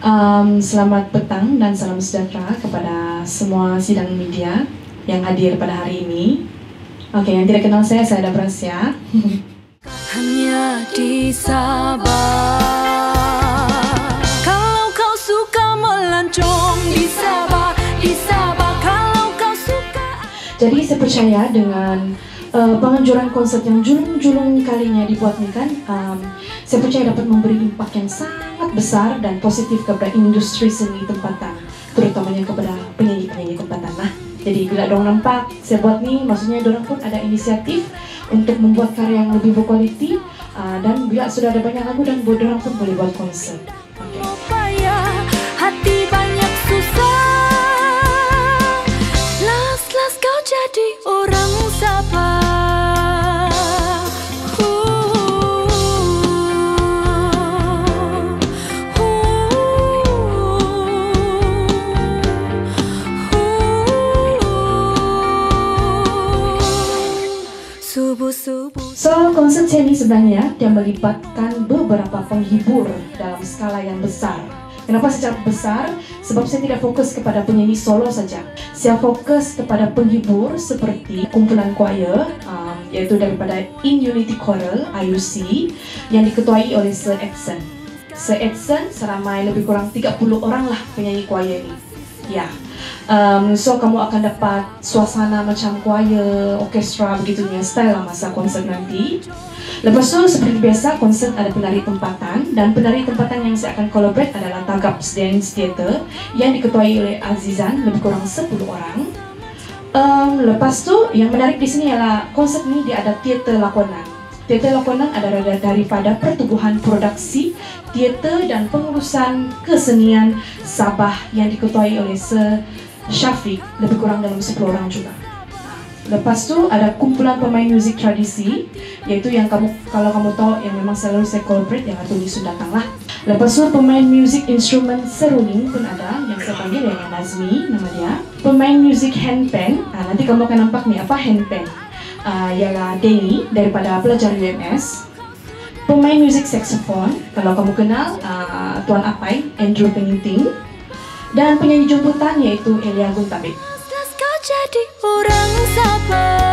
Um, selamat petang dan salam sejahtera kepada semua sidang media yang hadir pada hari ini. Oke, yang tidak kenal saya, saya ada Brasya. Hanya di Sabah. Kalau kau suka melancong di Sabah, di Sabah. Kalau kau suka. Jadi saya percaya dengan uh, penganjuran konser yang julung-julung kalinya dibuat ini kan, um, saya percaya dapat memberi impak yang sangat besar dan positif kepada industri seni tempatan, terutamanya kepada penyanyi-penyanyi tempatan. Nah, jadi bila dong nampak saya buat nih, maksudnya dorang pun ada inisiatif untuk membuat karya yang lebih berkualiti uh, dan bila sudah ada banyak lagu dan dorang pun boleh buat konser. Jadi orang Sabah. So, konsep ini sebenarnya dia melibatkan beberapa penghibur dalam skala yang besar. Kenapa secara besar? Sebab saya tidak fokus kepada penyanyi solo saja. Saya fokus kepada penghibur seperti kumpulan choir, um, yaitu daripada In Unity Choral, IUC, yang diketuai oleh Sir Edson. Sir Edson seramai lebih kurang 30 orang lah penyanyi choir ini. Ya, Um, so kamu akan dapat suasana macam choir, orkestra begitunya style lah masa konser nanti. Lepas tu seperti biasa konser ada penari tempatan dan penari tempatan yang saya akan collaborate adalah Tagap Dance Theatre yang diketuai oleh Azizan lebih kurang 10 orang. Um, lepas tu yang menarik di sini ialah konser ini dia ada teater lakonan. Teater lakonan adalah daripada pertubuhan produksi, teater dan pengurusan kesenian Sabah yang diketuai oleh Sir Syafiq lebih kurang dalam 10 orang juga. Lepas tu ada kumpulan pemain muzik tradisi yaitu yang kamu kalau kamu tahu yang memang selalu saya collaborate yang atau Lisun datang lah. Lepas tu pemain muzik instrumen seruling pun ada yang saya panggil yang Nazmi nama dia. Pemain muzik handpan, nah, nanti kamu akan nampak nih apa handpan. Uh, ialah Denny daripada pelajar UMS. Pemain muzik saxophone, kalau kamu kenal uh, Tuan Apai, Andrew Penginting dan penyanyi jemputan yaitu Elia Guntabek. Kau jadi orang sabar